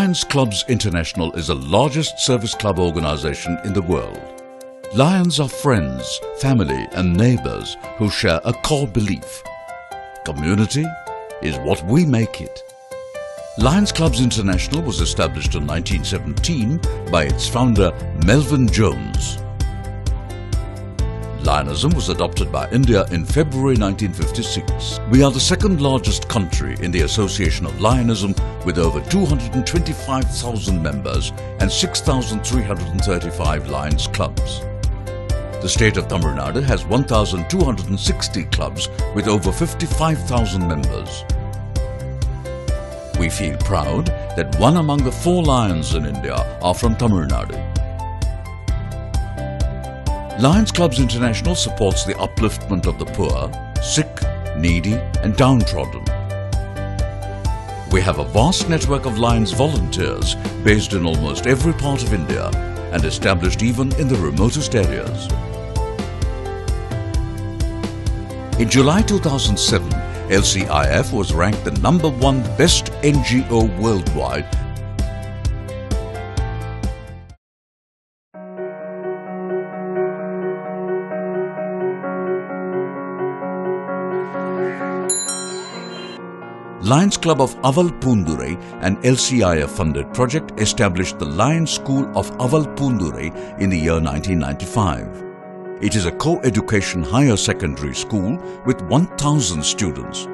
Lions Clubs International is the largest service club organization in the world. Lions are friends, family and neighbors who share a core belief. Community is what we make it. Lions Clubs International was established in 1917 by its founder Melvin Jones. Lionism was adopted by India in February 1956. We are the second largest country in the Association of Lionism with over 225,000 members and 6,335 Lions clubs. The state of Tamil Nadu has 1,260 clubs with over 55,000 members. We feel proud that one among the four lions in India are from Tamil Nadu. Lions Clubs International supports the upliftment of the poor, sick, needy and downtrodden. We have a vast network of Lions volunteers based in almost every part of India and established even in the remotest areas. In July 2007, LCIF was ranked the number one best NGO worldwide Lions Club of Aval Poondurai, an LCIF-funded project, established the Lions School of Aval Poondurai in the year 1995. It is a co-education higher secondary school with 1,000 students.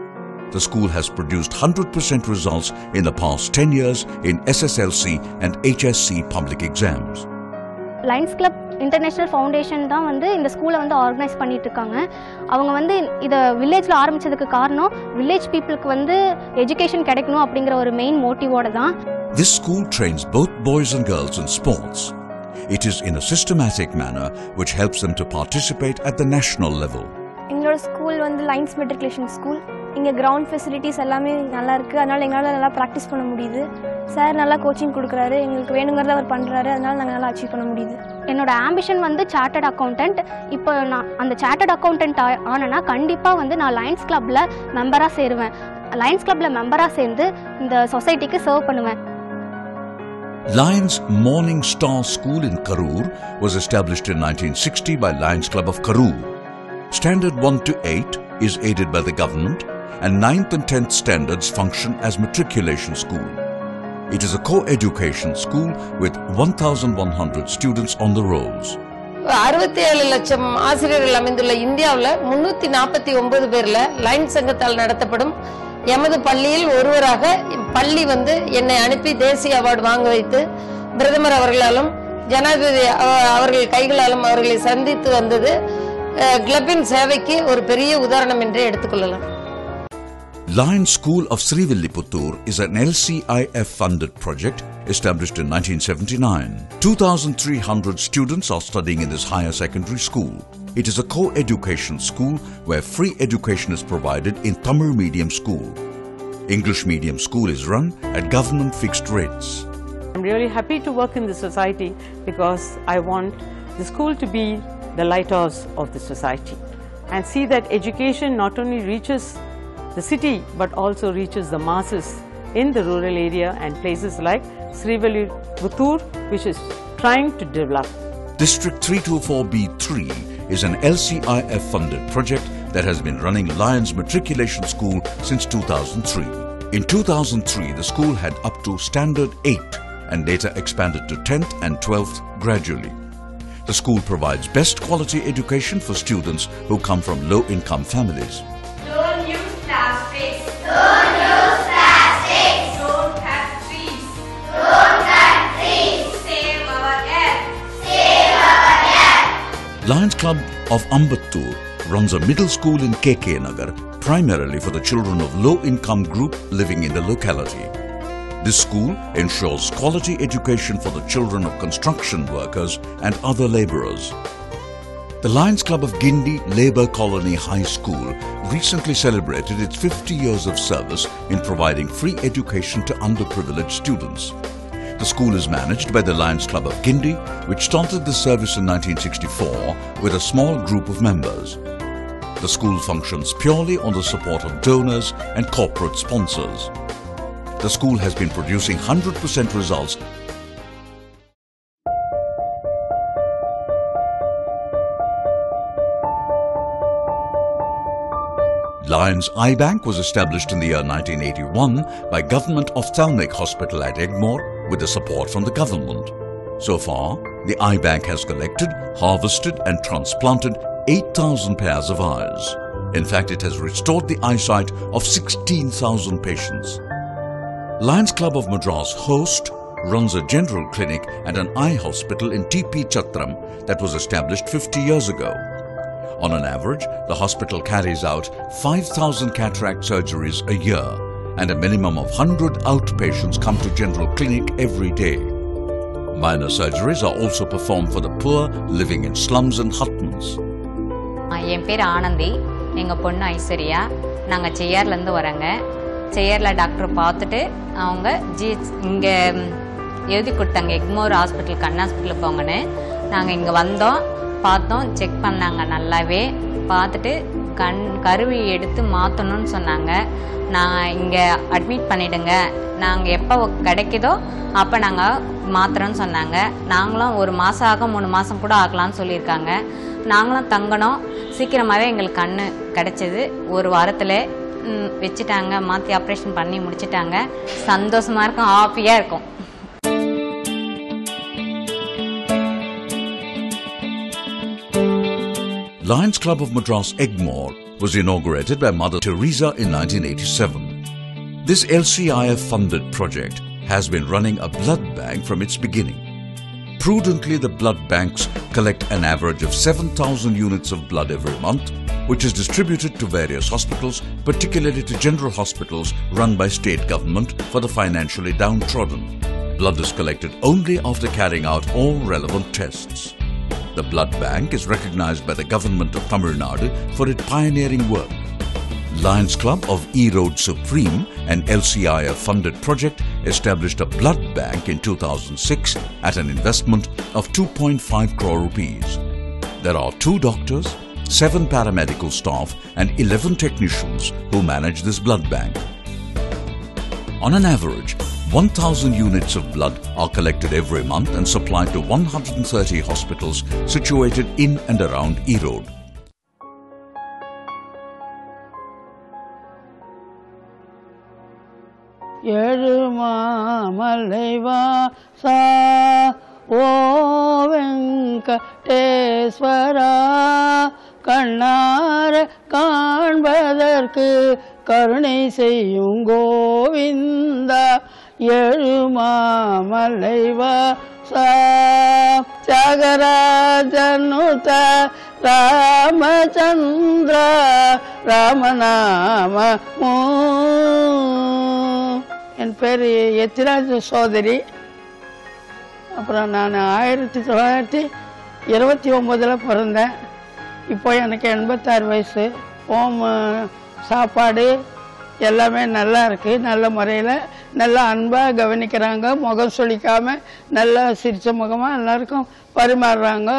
The school has produced 100% results in the past 10 years in SSLC and HSC public exams. Lions Club international foundation தான் வந்து இந்த ஸ்கூலை வந்து organise பண்ணிட்டு இருக்காங்க அவங்க வந்து இதை வில்லேஜில் ஆரம்பிச்சதுக்கு காரணம் வில்லேஜ் பீப்புளுக்கு வந்து எஜுகேஷன் கிடைக்கணும் அப்படிங்கிற ஒரு மெயின் மோட்டிவோட தான் This school trains both boys and girls in sports. It is in a systematic manner which helps them to participate at the national level. எங்களோட ஸ்கூல் வந்து லைன்ஸ் மெட்ரிகுலேஷன் ஸ்கூல் இங்கே ground facilities எல்லாமே நல்லா இருக்குது அதனால் எங்களால் நல்லா ப்ராக்டிஸ் பண்ண முடியுது. சார் நல்லா கோச்சிங் கொடுக்குறாரு. எங்களுக்கு வேணுங்கிறத அவர் பண்ணுறாரு அதனால் நாங்கள் நல்லா அச்சீவ் பண்ண முடியுது. என்னோட ஆம்பிஷன் வந்து சார்ட்டர்ட் அக்கௌண்டன்ட் இப்போ நான் அந்த சார்ட்டர்ட் அக்கௌண்டன்ட் ஆனேன்னா கண்டிப்பாக வந்து நான் லைன்ஸ் கிளப்பில் மெம்பராக சேருவேன். லைன்ஸ் கிளப்பில் மெம்பராக சேர்ந்து இந்த சொசைட்டிக்கு சர்வ் பண்ணுவேன். Lions Morning Star School in Karur was established in 1960 by Lions Club of Karur. Standard 1 to 8 is aided by the government and 9th and 10th standards function as matriculation school. It is a co-education school with 1,100 students on the rolls. அறுபத்தி ஏழு லட்சம் ஆசிரியர்கள் அமைந்துள்ள இந்தியாவில் முன்னூத்தி நாற்பத்தி ஒன்பது பேர்ல லைன் சங்கத்தால் நடத்தப்படும் எமது பள்ளியில் ஒருவராக பள்ளி வந்து என்னை அனுப்பி தேசிய அவார்டு வாங்க வைத்து பிரதமர் அவர்களாலும் ஜனாதிபதி அவ- அவர்கள் கைகளாலும் அவர்களை சந்தித்து வந்தது அஹ், கிளப்பின் சேவைக்கு ஒரு பெரிய உதாரணம் என்றே எடுத்துக்கொள்ளலாம் Lions School of Srivilliputtur is an LCIF funded project established in 1979. 2,300 students are studying in this higher secondary school. It is a co-education school where free education is provided in Tamil medium school. English medium school is run at government fixed rates. I'm really happy to work in the society because I want the school to be the lighthouse of the society and see that education not only reaches the city but also reaches the masses in the rural area and places like Srivilliputtur which is trying to develop. District 324B3 is an LCIF funded project that has been running Lions Matriculation School since 2003. In 2003, the school had up to Standard 8 and later expanded to 10th and 12th gradually. The school provides best quality education for students who come from low income families. Lions Club of Ambattur runs a middle school in KK Nagar primarily for the children of low income group living in the locality. This school ensures quality education for the children of construction workers and other laborers. The Lions Club of Guindy Labour Colony High School recently celebrated its 50 years of service in providing free education to underprivileged students. The school is managed by the Lions Club of Guindy, which started the service in 1964 with a small group of members. The school functions purely on the support of donors and corporate sponsors. the school has been producing 100% results Lions Eye Bank was established in the year 1981 by Government Ophthalmic Hospital at Egmore with the support from the government. So far, the Eye Bank has collected, harvested and transplanted 8,000 pairs of eyes. In fact, it has restored the eyesight of 16,000 patients. Lions Club of Madras host runs a general clinic and an eye hospital in TP Chatram that was established 50 years ago. On an average, the hospital carries out 5,000 cataract surgeries a year and a minimum of 100 outpatients come to general clinic every day. Minor surgeries are also performed for the poor living in slums and huttons. என் பேர் ஆனந்தி. எங்கள் பொண்ணு ஐஸ்வர்யா. நாங்கள் செய்யார்லேருந்து வரோங்க. செய்யாரில் doctor பார்த்துட்டு அவங்க GH இங்கே எழுதி கொடுத்தாங்க. எக்மோர் ஹாஸ்பிட்டல் கண் ஹாஸ்பிட்டலுக்கு போங்கன்னு. நாங்கள் இங்கே வந்தோம் பார்த்தோம் செக் பண்ணாங்க நல்லாவே. பார்த்துட்டு கண் கருவி எடுத்து மாற்றணும்னு சொன்னாங்க. நான் இங்கே அட்மிட் பண்ணிடுங்க. நாங்கள் எப்போ கிடைக்குதோ அப்போ நாங்கள் மாத்துறோம்னு சொன்னாங்க. நாங்களும் ஒரு மாதம் ஆக மூணு மாதம் கூட ஆகலாம்னு சொல்லியிருக்காங்க. நாங்களும் தங்கணும். சீக்கிரமாகவே எங்களுக்கு கண் கிடச்சிது. ஒரு வாரத்தில் வச்சுட்டாங்க. மாற்றி ஆப்ரேஷன் பண்ணி முடிச்சிட்டாங்க. சந்தோஷமாக இருக்கும். ஹாப்பியாக இருக்கும். Lions Club of Madras Egmore was inaugurated by Mother Teresa in 1987. This LCIF funded project has been running a blood bank from its beginning. Prudently, the blood banks collect an average of 7,000 units of blood every month, which is distributed to various hospitals, particularly to general hospitals run by state government for the financially downtrodden. Blood is collected only after carrying out all relevant tests. The blood bank is recognized by the government of Tamil Nadu for its pioneering work. Lions Club of E Road Supreme, an LCIF funded project, established a blood bank in 2006 at an investment of 2.5 crore rupees. There are two doctors, seven paramedical staff, and 11 technicians who manage this blood bank. On an average, 1,000 units of blood are collected every month and supplied to 130 hospitals situated in and around Erode. எழுமாமலைவாசா ஓ வெங்கடேஸ்வரா கண்ணார காண்பதற்கு கருணை செய்யும் கோவிந்தா எழுமாமலைவா சாகராஜனுத ராமச்சந்திர ராமநாம என் பேர் எத்திராஜ சோதரி. அப்புறம் நான் ஆயிரத்தி தொள்ளாயிரத்தி இருபத்தி ஒம்பதில் பிறந்தேன். இப்போ எனக்கு எண்பத்தாறு வயசு. ஹோம் சாப்பாடு எல்லாமே நல்லா இருக்குது நல்ல முறையில் நல்லா அன்பாக கவனிக்கிறாங்க முகம் சொல்லிக்காம நல்லா சிரிச்ச முகமாக எல்லாருக்கும் பரிமாறுறாங்க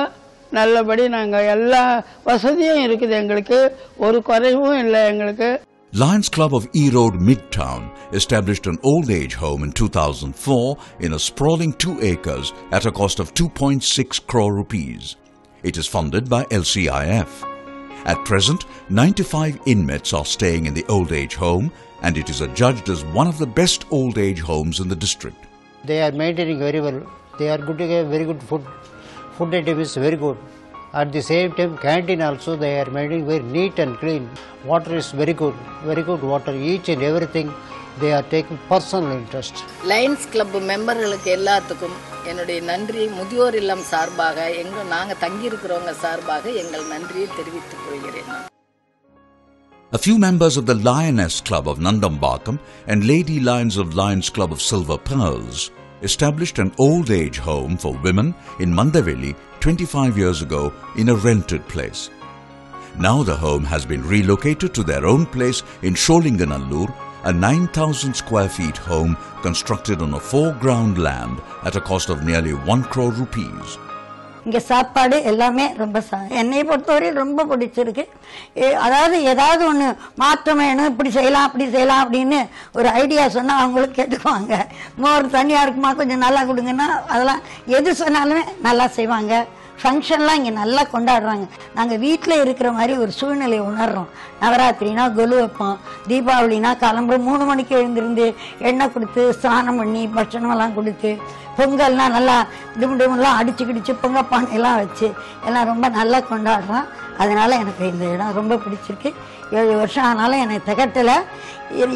நல்லபடி நாங்கள் எல்லா வசதியும் இருக்குது எங்களுக்கு ஒரு குறைவும் இல்லை எங்களுக்கு Lions Club of Erode Midtown established an old age home in 2004 in a sprawling two acres at a cost of 2.6 crore rupees. It is funded by LCIF. At present, 95 inmates are staying in the old age home and it is adjudged as one of the best old age homes in the district. They are maintaining very well. They are good, to have very good food. Food item is very good. At the same time, canteen also they are maintaining very neat and clean. Water is very good, very good water. Each and everything they are taking personal interest A few members of the Lioness Club of Nandambakkam and Lady Lions of Lions Club of Silver Pearls established an old age home for women in Mandaveli 25 years ago in a rented place. Now the home has been relocated to their own place in Sholinganallur a 9,000 square feet home constructed on a foreground land at a cost of nearly 1 crore rupees. இங்கே சாப்பாடு எல்லாமே ரொம்ப சா என்னை பொறுத்தவரை ரொம்ப பிடிச்சிருக்கு. ஏ, அதாவது ஏதாவது ஒன்று மாற்றம் வேணும் இப்படி செய்யலாம் அப்படி செய்யலாம் அப்படின்னு ஒரு ஐடியா சொன்னால் அவங்களும் கேட்டுக்குவாங்க. மோர் தனியாக இருக்குமா கொஞ்சம் நல்லா கொடுங்கன்னா அதெல்லாம் எது சொன்னாலுமே நல்லா செய்வாங்க. ஃபங்க்ஷன்லாம் இங்கே நல்லா கொண்டாடுறாங்க. நாங்கள் வீட்டில் இருக்கிற மாதிரி ஒரு சூழ்நிலையை உணர்றோம். நவராத்திரினா கொலு வைப்போம். தீபாவளினா கிளம்புற மூணு மணிக்கு எழுந்திருந்து எண்ணெய் கொடுத்து ஸ்நானம் பண்ணி பட்சணமெல்லாம் கொடுத்து பொங்கல்னால் நல்லா டும் டும்லாம் அடிச்சு கிடிச்சு பொங்க பானையெல்லாம் வச்சு எல்லாம் ரொம்ப நல்லா கொண்டாடுறோம். அதனால் எனக்கு இந்த இடம் ரொம்ப பிடிச்சிருக்கு. ஏழு வருஷம் ஆனாலும் எனக்கு திகட்டலை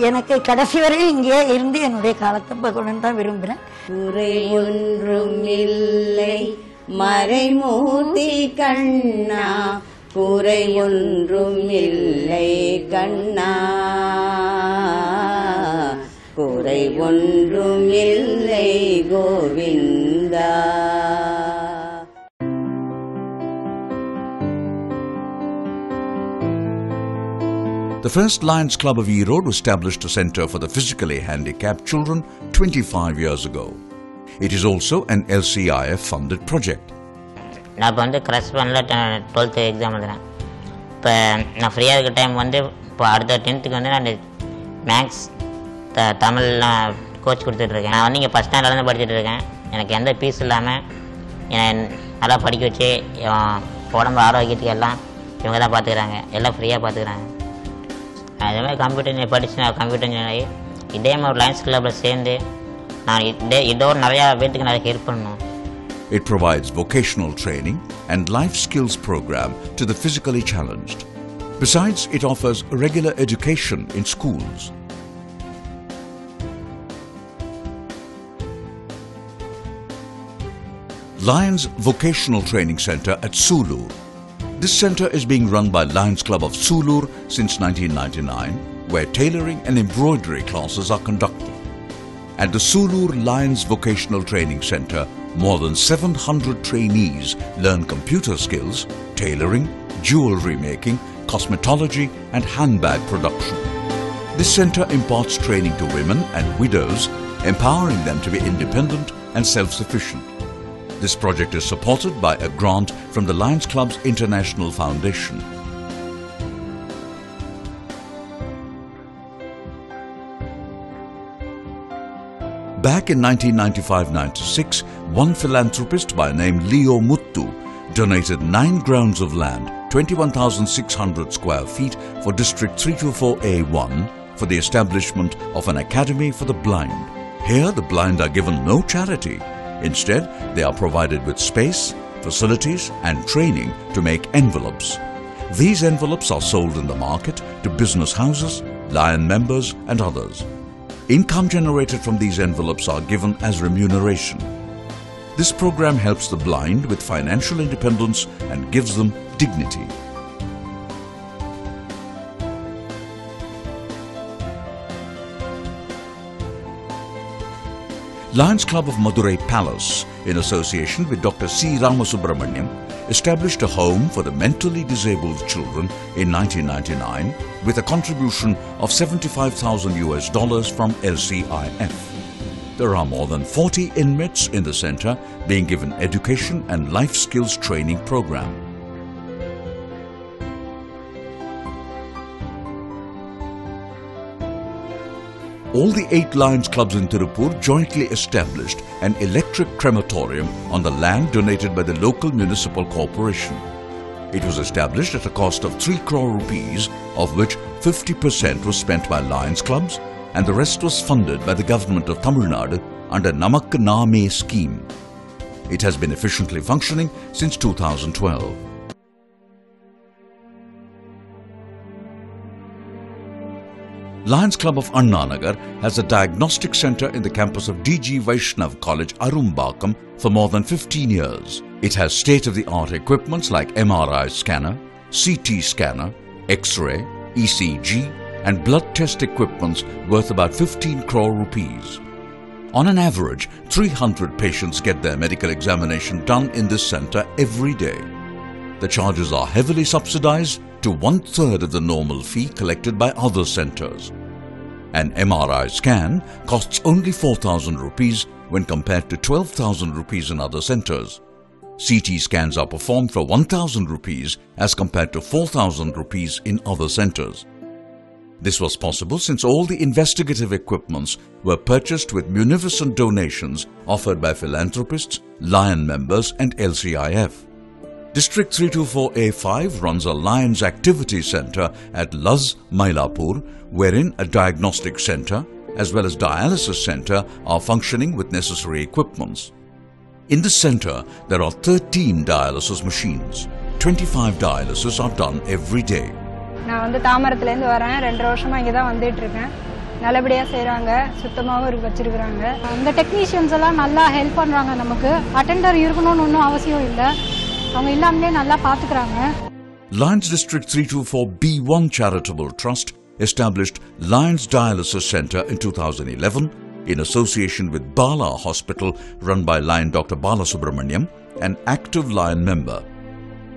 எனக்கு கடைசி வரையும் இங்கேயே இருந்து என்னுடைய காலத்தை பகவன் தான் விரும்புகிறேன் ஒன்றும் இல்லை. மறைமூர்த்தி கண்ணா குறை ஒன்றும் இல்லை கண்ணா குறை ஒன்றும் இல்லை Govinda The first Lions Club of Erode established a center for the physically handicapped children 25 years ago. It is also an LCIF funded project. நான் இப்போ வந்து கரஸ்பாண்டில் டுவெல்த்து எக்ஸாம் எழுதுறேன். இப்போ நான் ஃப்ரீயாக இருக்க டைம் வந்து இப்போ அடுத்த டென்த்துக்கு வந்து நான் மேக்ஸ் த தமிழ்லாம் கோச் கொடுத்துட்ருக்கேன் நான் வந்து இங்கே ஃபஸ்ட் ஸ்டாண்டர்ட்லேருந்து படிச்சுட்டு இருக்கேன். எனக்கு எந்த பீஸ் இல்லாமல் என்னை நல்லா படிக்க வச்சு உடம்பு ஆரோக்கியத்துக்கு எல்லாம் இவங்க தான் பார்த்துக்கிறாங்க எல்லாம் ஃப்ரீயாக பார்த்துக்கிறாங்க அதே மாதிரி கம்ப்யூட்டர் இன்ஜினியர் படித்து நான் கம்ப்யூட்டர் இன்ஜினியர் ஆகி இதே மாதிரி ஒரு லைன்ஸ் கிளப்பில் சேர்ந்து It provides vocational training and life skills program to the physically challenged. Besides, it offers regular education in schools. Lions Vocational Training Center at Sulur. This center is being run by Lions Club of Sulur since 1999, where tailoring and embroidery classes are conducted. At the Sulur Lions Vocational Training Center, more than 700 trainees learn computer skills, tailoring, jewelry making, cosmetology, and handbag production. This center imparts training to women and widows, empowering them to be independent and self-sufficient. This project is supported by a grant from the Lions Club's International Foundation. Back in 1995-96, one philanthropist by name Leo Muttu donated nine grounds of land, 21,600 square feet for District 324A1 for the establishment of an academy for the blind. Here, the blind are given no charity. Instead, they are provided with space, facilities and training to make envelopes. These envelopes are sold in the market to business houses, Lion members and others. Income generated from these envelopes are given as remuneration. This program helps the blind with financial independence and gives them dignity. Lions Club of Madurai Palace, in association with Dr. C. Ramasubramaniam, established a home for the mentally disabled children in 1999 with a contribution of 75,000 US dollars from LCIF. There are more than 40 inmates in the center being given education and life skills training program. All the eight Lions clubs in Tirupur jointly established an electric crematorium on the land donated by the local municipal corporation. It was established at a cost of 3 crore rupees, of which 50% was spent by Lions clubs and the rest was funded by the government of Tamil Nadu under Namakku Naame scheme. It has been efficiently functioning since 2012. Lions Club of Annanagar has a diagnostic center in the campus of DG Vaishnav College, Arumbakkam, for more than 15 years. It has state-of-the-art equipments like MRI scanner, CT scanner, X-ray, ECG, and blood test equipments worth about 15 crore rupees. On an average, 300 patients get their medical examination done in this center every day. The charges are heavily subsidized to one third of the normal fee collected by other centers. An MRI scan costs only 4,000 rupees when compared to 12,000 rupees in other centers. CT scans are performed for 1000 rupees as compared to 4000 rupees in other centers. This was possible since all the investigative equipments were purchased with munificent donations offered by philanthropists, Lion members and LCIF. District 324A5 runs a Lions Activity Centre at Luz, Mylapore, wherein a diagnostic centre as well as dialysis centre are functioning with necessary equipments. In the centre, there are 13 dialysis machines. 25 dialysis are done every day. நான் வந்து தாமரத்துலேருந்து வரேன் ரெண்டு அந்த technicians எல்லாம் நல்லா help பண்ணுறாங்க நமக்கு attender இருக்கணும்னு ஒன்றும் அவசியம் இல்லை அவங்க இல்லாமலே நல்லா பார்த்துக்கிறாங்க Lions District 324B1 Charitable Trust established Lions Dialysis Center in 2011 in association with Bala Hospital run by Lion Dr. Bala Subramaniam, an active Lion member.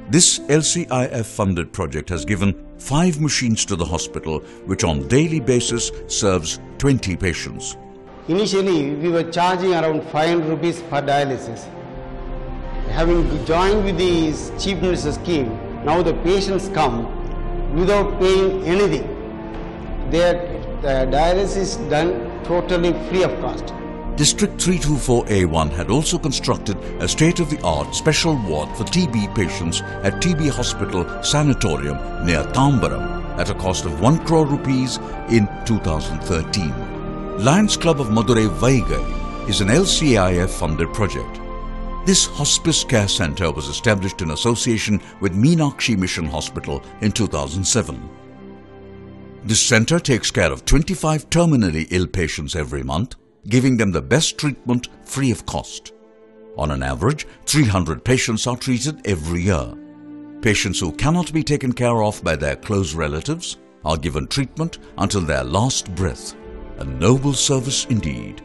This LCIF funded project has given five machines to the hospital which on daily basis serves 20 patients. Initially, we were charging around 500 rupees per dialysis. Having joined with the chief minister scheme, now the patients come without paying anything. Their uh, dialysis is done totally free of cost. District 324A1 had also constructed a state-of-the-art special ward for TB patients at TB Hospital Sanatorium near Tambaram at a cost of 1 crore rupees in 2013. Lions Club of Madurai Vaigai is an LCIF-funded project. This hospice care center was established in association with Meenakshi Mission Hospital in 2007. This center takes care of 25 terminally ill patients every month, giving them the best treatment free of cost. On an average, 300 patients are treated every year. Patients who cannot be taken care of by their close relatives are given treatment until their last breath. A noble service indeed.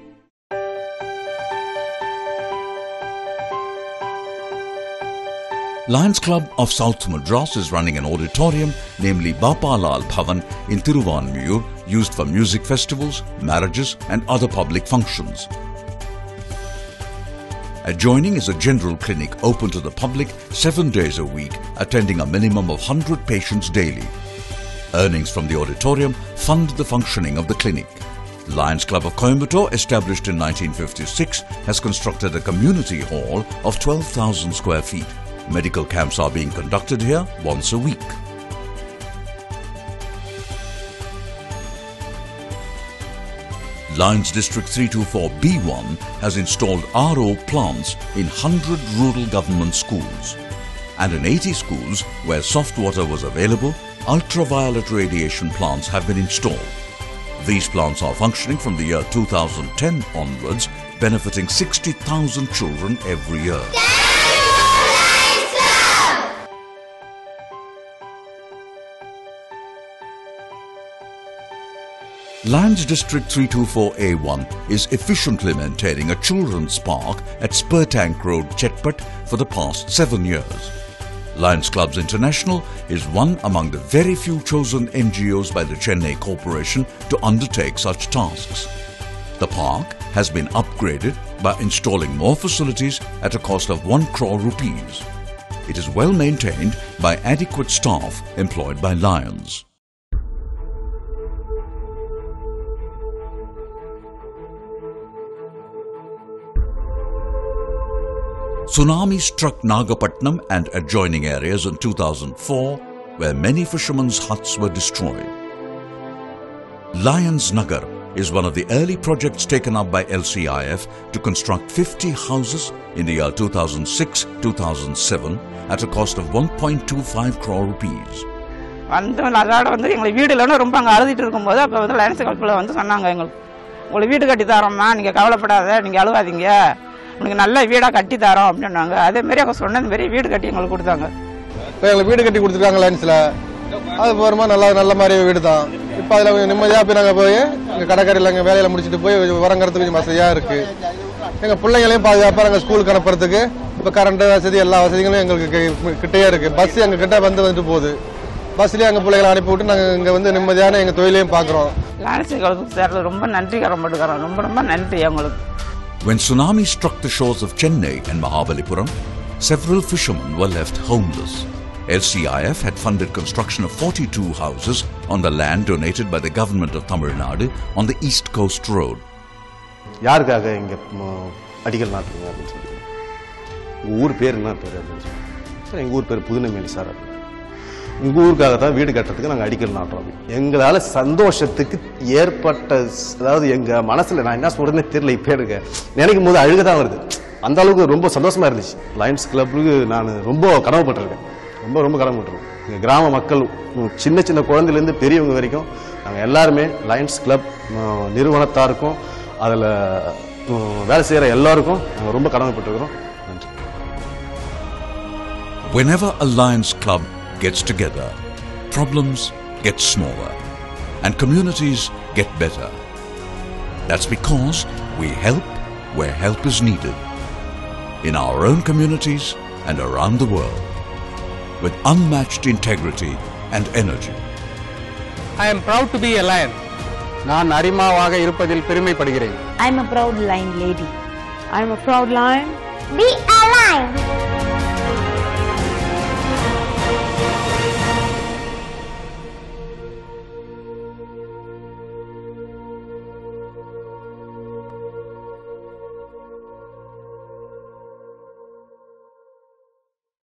Lions Club of South Madras is running an auditorium, namely Bapalal Bhavan in Tiruvanmiyur, used for music festivals, marriages and other public functions. Adjoining is a general clinic open to the public seven days a week, attending a minimum of 100 patients daily. Earnings from the auditorium fund the functioning of the clinic. Lions Club of Coimbatore, established in 1956, has constructed a community hall of 12,000 square feet. Medical camps are being conducted here once a week. Lions District 324B1 has installed RO plants in 100 rural government schools. And in 80 schools where soft water was available, ultraviolet radiation plants have been installed. These plants are functioning from the year 2010 onwards, benefiting 60,000 children every year. Lions District 324A1 is efficiently maintaining a children's park at Spur Tank Road, Chetpet for the past seven years. Lions Clubs International is one among the very few chosen NGOs by the Chennai Corporation to undertake such tasks. The park has been upgraded by installing more facilities at a cost of 1 crore rupees. It is well maintained by adequate staff employed by Lions. Tsunami struck Nagapatnam and adjoining areas in 2004, where many fishermen's huts were destroyed. Lions Nagar is one of the early projects taken up by LCIF to construct 50 houses in the year 2006-2007 at a cost of 1.25 crore rupees. வந்து அதோட வந்து எங்களுக்கு வீடு இல்லைன்னு ரொம்ப அங்கே அழுதுட்டு இருக்கும்போது அப்போ வந்து லைன்ஸ் கல்ப்பில் வந்து சொன்னாங்க எங்களுக்கு உங்களுக்கு வீடு கட்டி தரோம்மா நீங்கள் கவலைப்படாத நீங்கள் அழுவாதீங்க உனக்கு நல்ல வீடாக கட்டி தரோம் அப்படின்னாங்க. அதே மாதிரி அவங்க சொன்னது மாரி வீடு கட்டி எங்களுக்கு கொடுத்தாங்க. இப்போ எங்களுக்கு வீடு கட்டி கொடுத்துருக்காங்க லைன்ஸில். அது போகிறோமா நல்லா நல்ல மாதிரி வீடு தான் இப்போ அதில் கொஞ்சம் நிம்மதியாக போய் நாங்கள் போய் எங்கள் கடைக்கடையில் எங்கள் வேலையில் முடிச்சுட்டு போய் வரங்கிறதுக்கு கொஞ்சம் வசதியாக இருக்குது எங்கள் பிள்ளைங்களையும் பாதுகாப்பாக நாங்கள் ஸ்கூலுக்கு அனுப்புறதுக்கு இப்போ கரண்ட் வசதி எல்லா வசதிகளும் எங்களுக்கு கி- கிட்டேயே இருக்குது பஸ் எங்கள் கிட்ட வந்து வந்துட்டு போகுது. பஸ்லேயே எங்கள் பிள்ளைகளை அனுப்பி விட்டு நாங்கள் இங்கே வந்து நிம்மதியான எங்கள் தொழிலையும் பார்க்குறோம் லைன்ஸ் எங்களுக்கு சேர்ல ரொம்ப நன்றி கடன்பட்டுக்கிறோம் ரொம்ப ரொம்ப நன்றி அவங்களுக்கு When tsunami struck the shores of Chennai and Mahabalipuram, several fishermen were left homeless. LCIF had funded construction of 42 houses on the land donated by the government of Tamil Nadu on the East Coast Road. யாருக்காக இங்கே அடிக்கல் நாட்டுறீங்க அப்படின்னு சொல்லி உங்கள் ஊர் பேர் என்ன பேர் அப்படின்னு சொல்லி சார் எங்கள் ஊர் பேர் புதுநெம்மேலி சார் அப்படின்னு எங்கள் ஊருக்காக தான் வீடு கட்டுறதுக்கு நாங்கள் அடிக்கல் நாட்டுறோம். எங்களால் சந்தோஷத்துக்கு ஏற்பட்ட அதாவது எங்கள் மனசில் நான் என்ன சொல்கிறேன்னு தெரியல இப்போ எனக்கு. நினைக்கும் போது அழுக தான் வருது. அந்த அளவுக்கு ரொம்ப சந்தோஷமாக இருந்துச்சு. லயன்ஸ் கிளப்புக்கு நான் ரொம்ப கடமைப்பட்டிருக்கேன் ரொம்ப ரொம்ப கடமைப்பட்டிருக்கேன் எங்கள் கிராம மக்கள் சின்ன சின்ன குழந்தைலேருந்து பெரியவங்க வரைக்கும் நாங்கள் எல்லாருமே லயன்ஸ் கிளப் நிறுவனத்தாருக்கும் அதில் வேலை செய்கிற எல்லாருக்கும் நாங்கள் ரொம்ப கடமைப்பட்டிருக்கிறோம் நன்றி. Whenever a Lions Club gets together, problems get smaller and communities get better. That's because we help where help is needed. In our own communities and around the world. With unmatched integrity and energy. I am proud to be a lion. நான் அரிமாவாக இருப்பதில் பெருமைப்படுகிறேன் I'm a proud lion lady. I'm a proud lion. Be a lion.